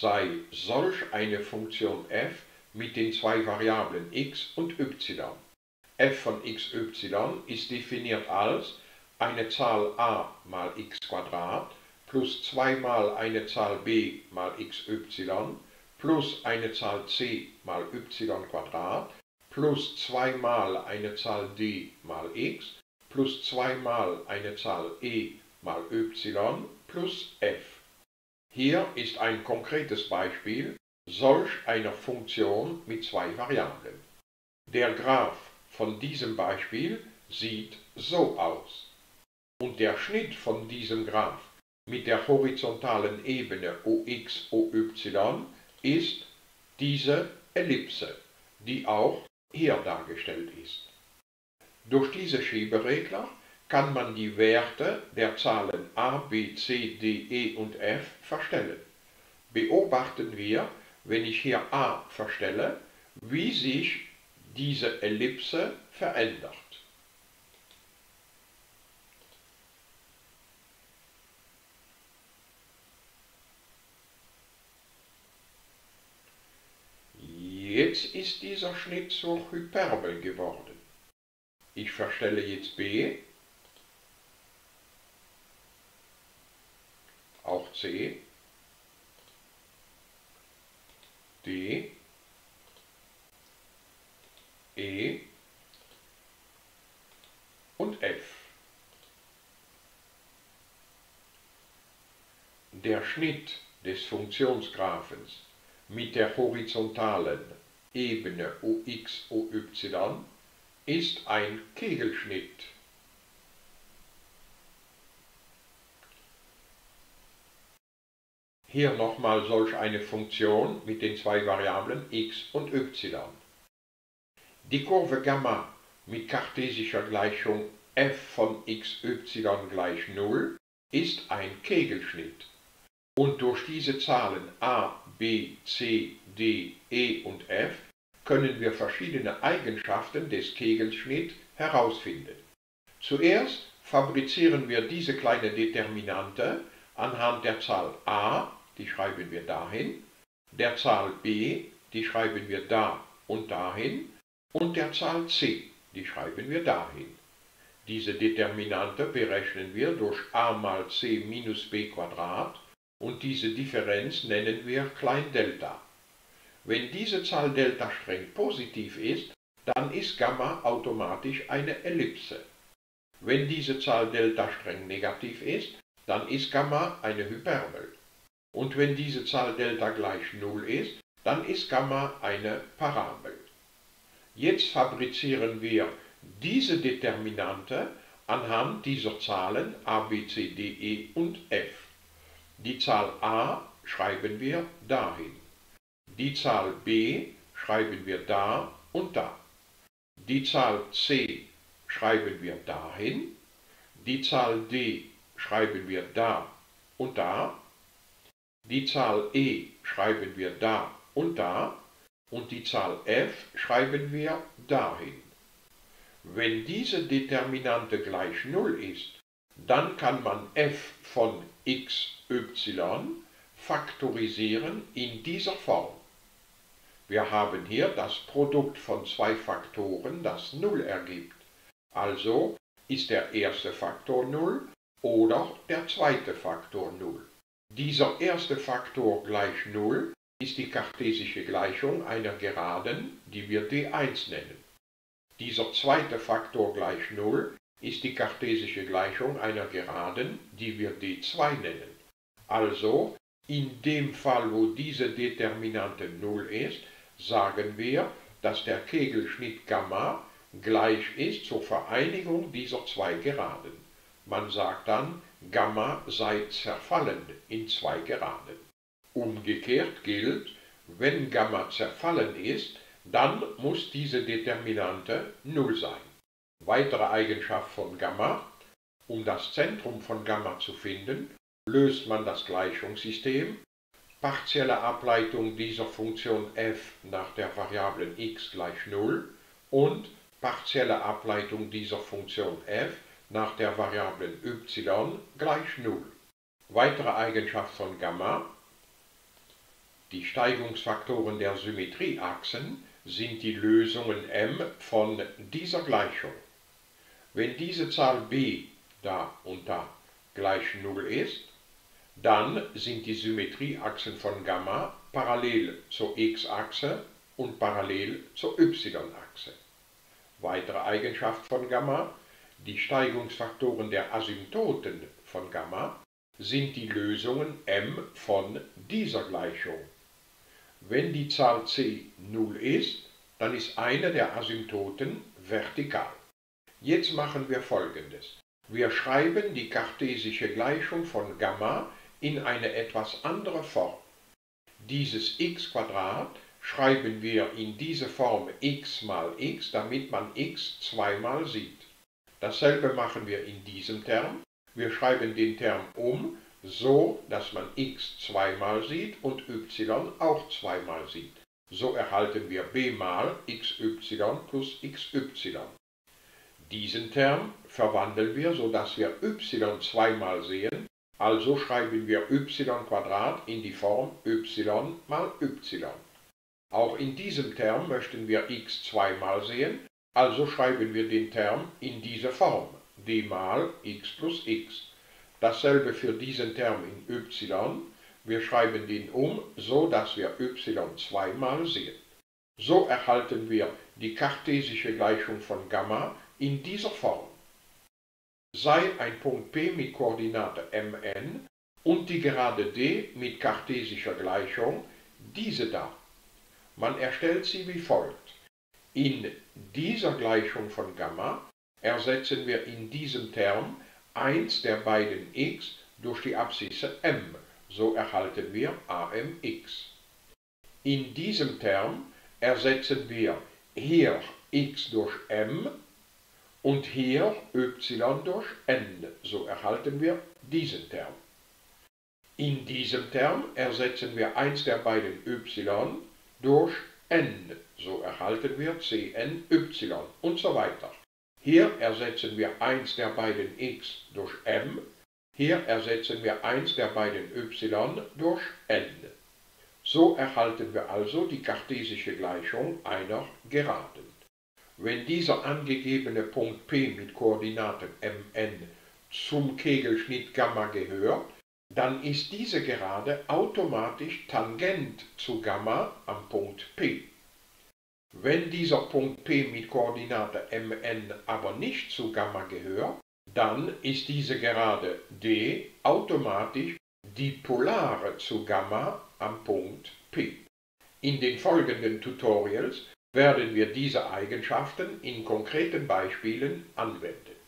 sei solch eine Funktion f mit den zwei Variablen x und y. f von xy ist definiert als eine Zahl a mal x plus 2 mal eine Zahl b mal xy plus eine Zahl c mal y plus 2 mal eine Zahl d mal x plus 2 mal eine Zahl e mal y plus f. Hier ist ein konkretes Beispiel solch einer Funktion mit zwei Variablen. Der Graph von diesem Beispiel sieht so aus. Und der Schnitt von diesem Graph mit der horizontalen Ebene OX, OY ist diese Ellipse, die auch hier dargestellt ist. Durch diese Schieberegler kann man die Werte der Zahlen a, b, c, d, e und f verstellen. Beobachten wir, wenn ich hier a verstelle, wie sich diese Ellipse verändert. Jetzt ist dieser Schnitt zur Hyperbel geworden. Ich verstelle jetzt b, auch c, d, e und f. Der Schnitt des Funktionsgraphens mit der horizontalen Ebene OX, OY ist ein Kegelschnitt. Hier nochmal solch eine Funktion mit den zwei Variablen x und y. Die Kurve Gamma mit kartesischer Gleichung f von xy gleich 0 ist ein Kegelschnitt. Und durch diese Zahlen a, b, c, d, e und f können wir verschiedene Eigenschaften des Kegelschnitt herausfinden. Zuerst fabrizieren wir diese kleine Determinante anhand der Zahl a, die schreiben wir dahin, der Zahl b, die schreiben wir da und dahin, und der Zahl c, die schreiben wir dahin. Diese Determinante berechnen wir durch a mal c minus b Quadrat und diese Differenz nennen wir klein Delta. Wenn diese Zahl Delta streng positiv ist, dann ist Gamma automatisch eine Ellipse. Wenn diese Zahl Delta streng negativ ist, dann ist Gamma eine Hyperbel. Und wenn diese Zahl Delta gleich 0 ist, dann ist Gamma eine Parabel. Jetzt fabrizieren wir diese Determinante anhand dieser Zahlen a, b, c, d, e und f. Die Zahl a schreiben wir dahin. Die Zahl b schreiben wir da und da. Die Zahl c schreiben wir dahin. Die Zahl d schreiben wir da und da. Die Zahl e schreiben wir da und da und die Zahl f schreiben wir dahin. Wenn diese Determinante gleich 0 ist, dann kann man f von x, y faktorisieren in dieser Form. Wir haben hier das Produkt von zwei Faktoren, das 0 ergibt. Also ist der erste Faktor 0 oder der zweite Faktor 0. Dieser erste Faktor gleich 0 ist die kartesische Gleichung einer Geraden, die wir d1 nennen. Dieser zweite Faktor gleich 0 ist die kartesische Gleichung einer Geraden, die wir d2 nennen. Also, in dem Fall, wo diese Determinante 0 ist, sagen wir, dass der Kegelschnitt Gamma gleich ist zur Vereinigung dieser zwei Geraden. Man sagt dann, Gamma sei zerfallen in zwei Geraden. Umgekehrt gilt, wenn Gamma zerfallen ist, dann muss diese Determinante 0 sein. Weitere Eigenschaft von Gamma, um das Zentrum von Gamma zu finden, löst man das Gleichungssystem, partielle Ableitung dieser Funktion f nach der Variablen x gleich 0 und partielle Ableitung dieser Funktion f nach der Variablen y gleich 0. Weitere Eigenschaft von Gamma, Die Steigungsfaktoren der Symmetrieachsen sind die Lösungen m von dieser Gleichung. Wenn diese Zahl b da und da gleich 0 ist, dann sind die Symmetrieachsen von Gamma parallel zur x-Achse und parallel zur y-Achse. Weitere Eigenschaft von Gamma, die Steigungsfaktoren der Asymptoten von Gamma sind die Lösungen m von dieser Gleichung. Wenn die Zahl c 0 ist, dann ist eine der Asymptoten vertikal. Jetzt machen wir folgendes. Wir schreiben die kartesische Gleichung von Gamma in eine etwas andere Form. Dieses x schreiben wir in diese Form x mal x, damit man x zweimal sieht. Dasselbe machen wir in diesem Term. Wir schreiben den Term um, so dass man x zweimal sieht und y auch zweimal sieht. So erhalten wir b mal xy plus xy. Diesen Term verwandeln wir, so dass wir y zweimal sehen, also schreiben wir y in die Form y mal y. Auch in diesem Term möchten wir x zweimal sehen, also schreiben wir den Term in diese Form, d mal x plus x. Dasselbe für diesen Term in y, wir schreiben den um, so dass wir y zweimal sehen. So erhalten wir die kartesische Gleichung von Gamma in dieser Form. Sei ein Punkt P mit Koordinate mn und die Gerade D mit kartesischer Gleichung diese da. Man erstellt sie wie folgt. In dieser Gleichung von Gamma ersetzen wir in diesem Term eins der beiden x durch die Abszisse m, so erhalten wir amx. In diesem Term ersetzen wir hier x durch m und hier y durch n, so erhalten wir diesen Term. In diesem Term ersetzen wir eins der beiden y durch n, so erhalten wir cny und so weiter. Hier ersetzen wir eins der beiden x durch m, hier ersetzen wir eins der beiden y durch n. So erhalten wir also die kartesische Gleichung einer Geraden. Wenn dieser angegebene Punkt P mit Koordinaten mn zum Kegelschnitt Gamma gehört, dann ist diese Gerade automatisch tangent zu Gamma am Punkt P. Wenn dieser Punkt P mit Koordinate mn aber nicht zu Gamma gehört, dann ist diese Gerade D automatisch die Polare zu Gamma am Punkt P. In den folgenden Tutorials werden wir diese Eigenschaften in konkreten Beispielen anwenden.